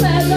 myself